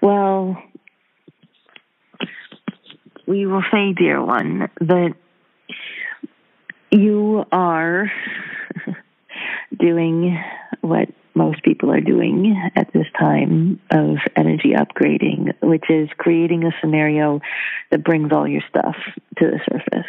Well, we will say, dear one, that you are doing what most people are doing at this time of energy upgrading, which is creating a scenario that brings all your stuff to the surface.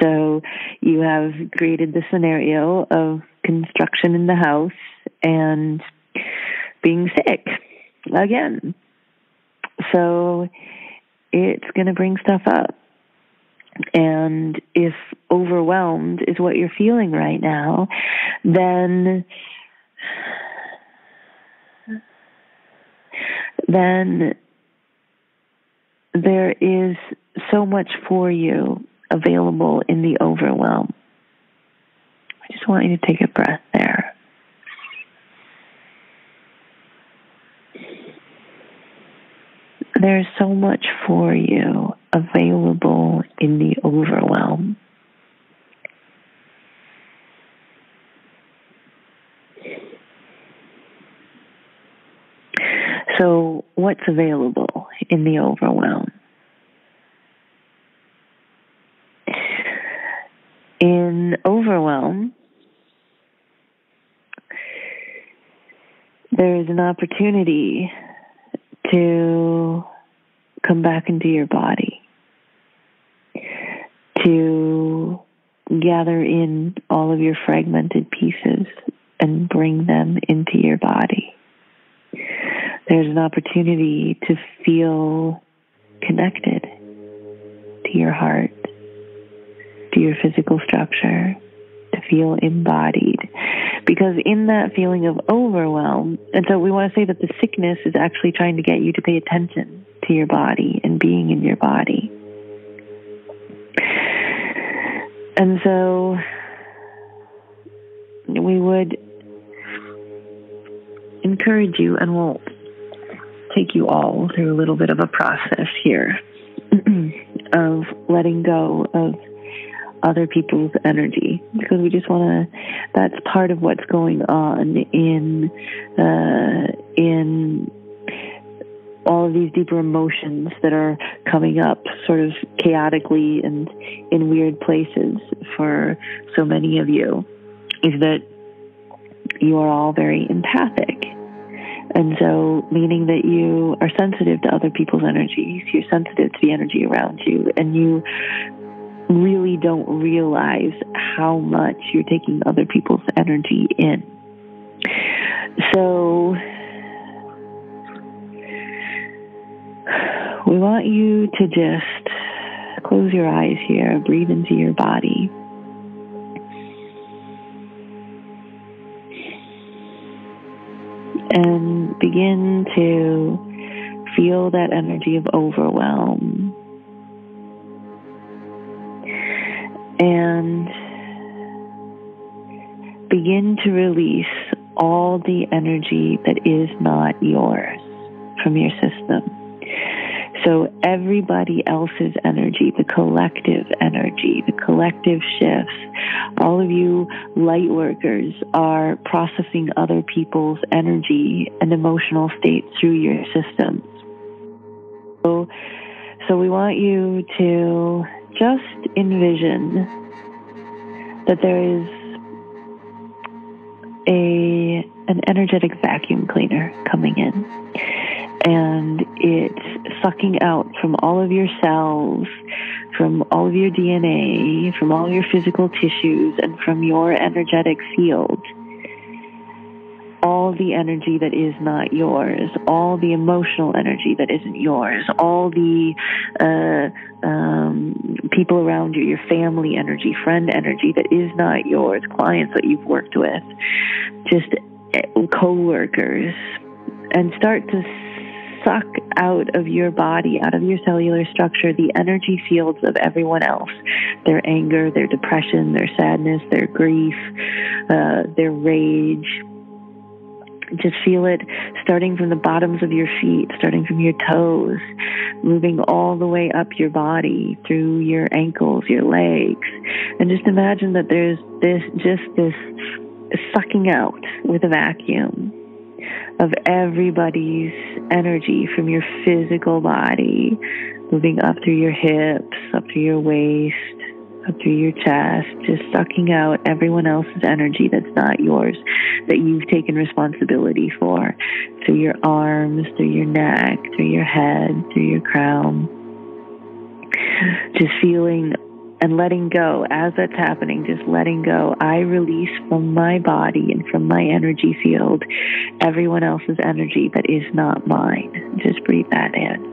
So you have created the scenario of construction in the house and being sick again. So it's going to bring stuff up. And if overwhelmed is what you're feeling right now, then then there is so much for you available in the overwhelm. I just want you to take a breath there. There's so much for you available in the overwhelm. So, what's available in the overwhelm? In overwhelm, there is an opportunity to come back into your body, to gather in all of your fragmented pieces and bring them into your body. There's an opportunity to feel connected to your heart, to your physical structure, to feel embodied. Because in that feeling of overwhelm, and so we want to say that the sickness is actually trying to get you to pay attention your body and being in your body. And so we would encourage you, and we'll take you all through a little bit of a process here of letting go of other people's energy because we just want to that's part of what's going on in uh, in all of these deeper emotions that are coming up sort of chaotically and in weird places for so many of you is that you are all very empathic. And so, meaning that you are sensitive to other people's energies, you're sensitive to the energy around you, and you really don't realize how much you're taking other people's energy in. So, want you to just close your eyes here, breathe into your body. And begin to feel that energy of overwhelm. And begin to release all the energy that is not yours from your system. So everybody else's energy, the collective energy, the collective shifts, all of you light workers are processing other people's energy and emotional states through your systems. So, so we want you to just envision that there is a an energetic vacuum cleaner coming in and it's sucking out from all of your cells, from all of your DNA, from all your physical tissues, and from your energetic field. All the energy that is not yours, all the emotional energy that isn't yours, all the uh, um, people around you, your family energy, friend energy that is not yours, clients that you've worked with, just eh, co-workers, and start to suck out of your body, out of your cellular structure, the energy fields of everyone else their anger, their depression, their sadness, their grief, uh, their rage. Just feel it starting from the bottoms of your feet, starting from your toes, moving all the way up your body through your ankles, your legs. And just imagine that there's this, just this sucking out with a vacuum of everybody's energy from your physical body, moving up through your hips, up through your waist, up through your chest, just sucking out everyone else's energy that's not yours, that you've taken responsibility for, through your arms, through your neck, through your head, through your crown. Just feeling and letting go as that's happening, just letting go. I release from my body and from my energy field everyone else's energy that is not mine. Just breathe that in.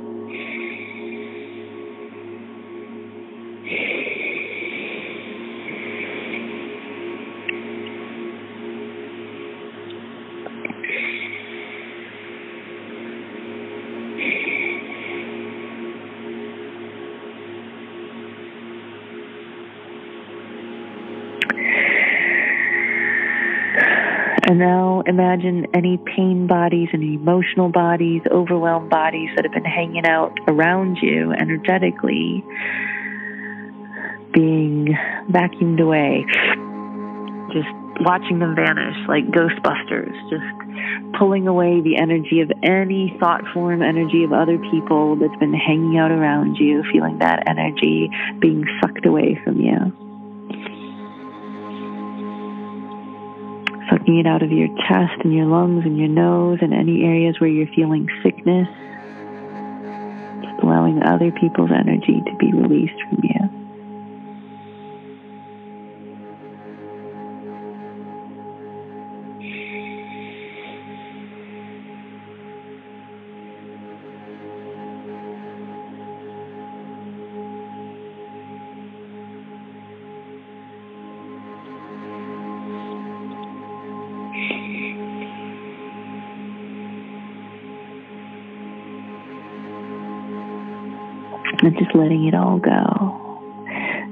And now imagine any pain bodies, any emotional bodies, overwhelmed bodies that have been hanging out around you energetically being vacuumed away. Just watching them vanish like Ghostbusters, just pulling away the energy of any thought form energy of other people that's been hanging out around you, feeling that energy being sucked away from you. Sucking it out of your chest and your lungs and your nose and any areas where you're feeling sickness. Just allowing other people's energy to be released from you. And just letting it all go.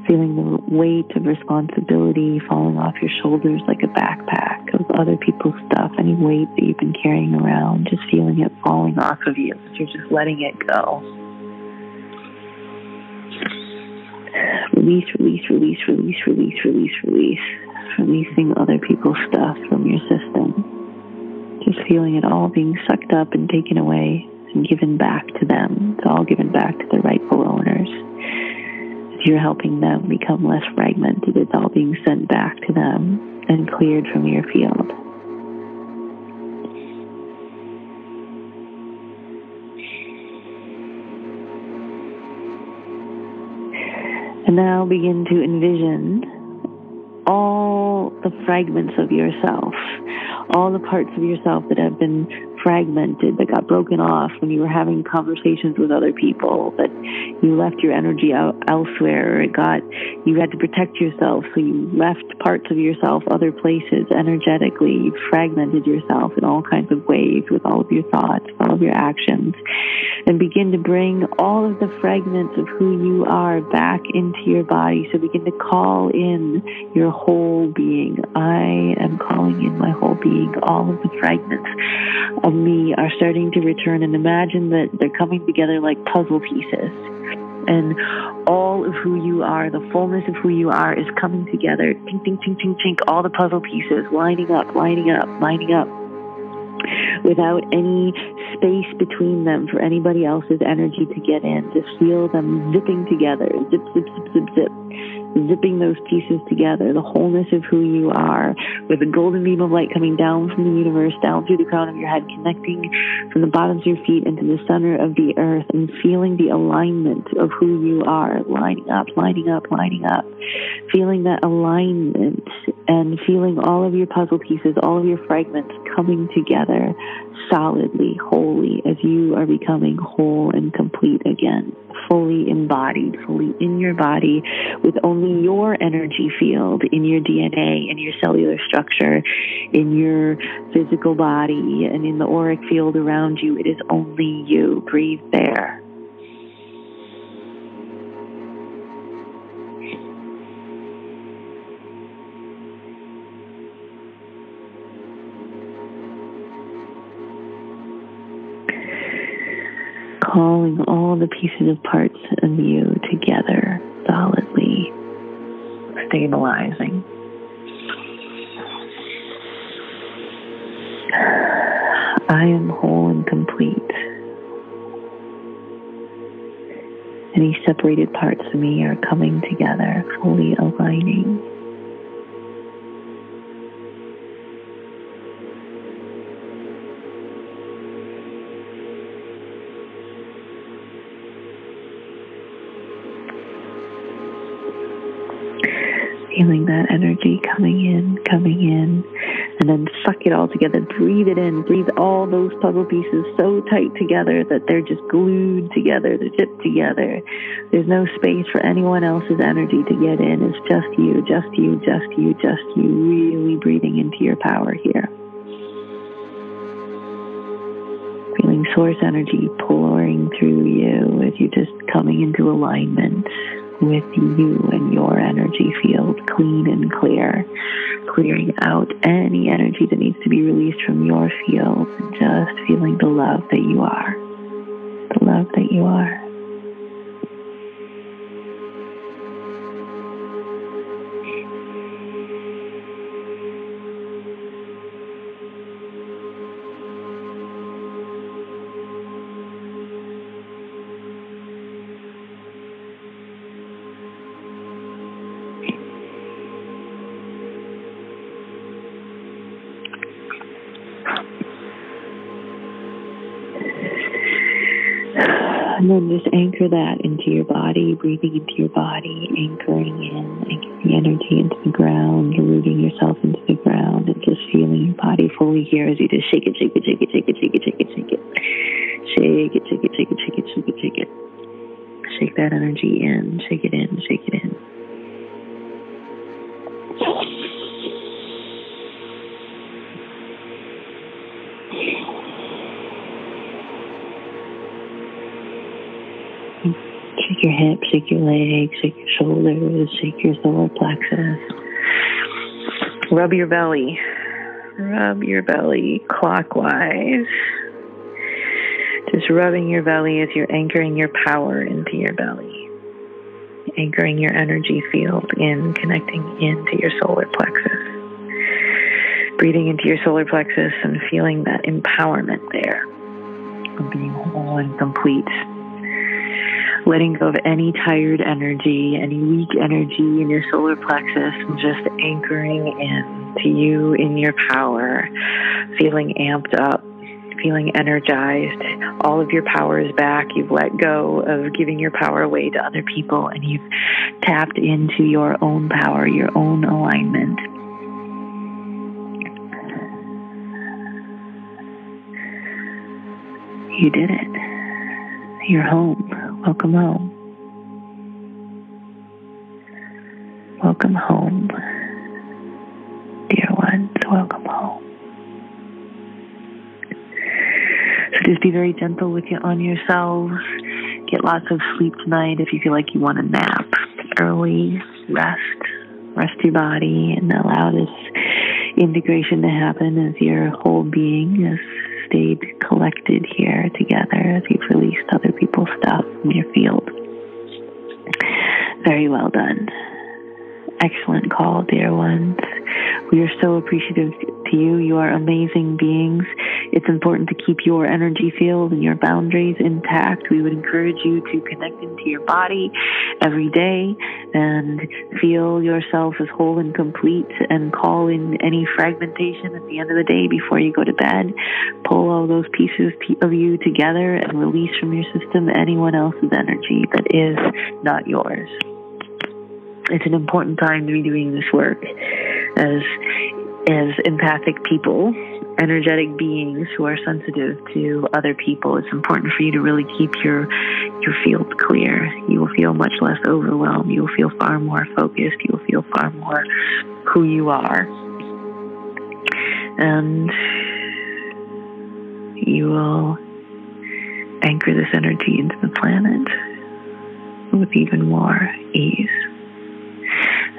Feeling the weight of responsibility falling off your shoulders like a backpack of other people's stuff, any weight that you've been carrying around, just feeling it falling off of you as you're just letting it go. Release, release, release, release, release, release, release. Releasing other people's stuff from your system. Just feeling it all being sucked up and taken away and given back to them. It's all given back to the rightful owners. If you're helping them become less fragmented, it's all being sent back to them and cleared from your field. And now begin to envision all the fragments of yourself, all the parts of yourself that have been fragmented, that got broken off when you were having conversations with other people, that you left your energy out elsewhere, or it got, you had to protect yourself, so you left parts of yourself other places energetically. You fragmented yourself in all kinds of ways with all of your thoughts, all of your actions, and begin to bring all of the fragments of who you are back into your body. So begin to call in your whole being. I am calling in my whole being, all of the fragments of me are starting to return and imagine that they're coming together like puzzle pieces. And all of who you are, the fullness of who you are, is coming together. Tink, tink, tink, tink, tink, all the puzzle pieces lining up, lining up, lining up without any space between them for anybody else's energy to get in. Just feel them zipping together. Zip, zip, zip, zip, zip zipping those pieces together, the wholeness of who you are, with a golden beam of light coming down from the universe, down through the crown of your head, connecting from the bottoms of your feet into the center of the earth, and feeling the alignment of who you are, lining up, lining up, lining up, feeling that alignment, and feeling all of your puzzle pieces, all of your fragments coming together solidly, wholly, as you are becoming whole and complete again, fully embodied, fully in your body, with only your energy field in your DNA, in your cellular structure, in your physical body, and in the auric field around you. It is only you. Breathe there. All the pieces of parts of you together solidly, stabilizing. I am whole and complete. Any separated parts of me are coming together, fully aligning. Feeling that energy coming in, coming in, and then suck it all together. Breathe it in. Breathe all those puzzle pieces so tight together that they're just glued together, they're zipped together. There's no space for anyone else's energy to get in. It's just you, just you, just you, just you, really breathing into your power here. Feeling source energy pouring through you as you're just coming into alignment with you and your energy field clean and clear, clearing out any energy that needs to be released from your field and just feeling the love that you are. The love that you are. And then just anchor that into your body, breathing into your body, anchoring in, anchoring the energy into the ground, rooting yourself into the ground, and just feeling your body fully here as you just shake it, shake it, shake it, shake it, shake it, shake it, shake it. Shake it, shake it, shake it, shake it, shake it, shake it. Shake that energy in, shake it in, shake it in. Shake your legs, shake your shoulders, shake your solar plexus. Rub your belly. Rub your belly clockwise. Just rubbing your belly as you're anchoring your power into your belly. Anchoring your energy field in, connecting into your solar plexus. Breathing into your solar plexus and feeling that empowerment there of being whole and complete letting go of any tired energy, any weak energy in your solar plexus, and just anchoring in to you in your power, feeling amped up, feeling energized. All of your power is back. You've let go of giving your power away to other people, and you've tapped into your own power, your own alignment. You did it. You're home. Welcome home. Welcome home. Dear ones, welcome home. So just be very gentle with you on yourselves. Get lots of sleep tonight if you feel like you want a nap early. Rest. Rest your body and allow this integration to happen as your whole being is stayed collected here together as you've released other people's stuff from your field. Very well done. Excellent call, dear ones. We are so appreciative to you. You are amazing beings. It's important to keep your energy field and your boundaries intact. We would encourage you to connect into your body every day and feel yourself as whole and complete and call in any fragmentation at the end of the day before you go to bed. Pull all those pieces of you together and release from your system anyone else's energy that is not yours it's an important time to be doing this work as as empathic people, energetic beings who are sensitive to other people. It's important for you to really keep your your field clear. You will feel much less overwhelmed. You will feel far more focused. You will feel far more who you are. And you will anchor this energy into the planet with even more ease.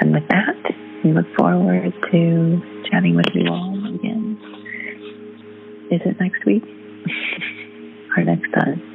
And with that, we look forward to chatting with you all. Is it next week or next time?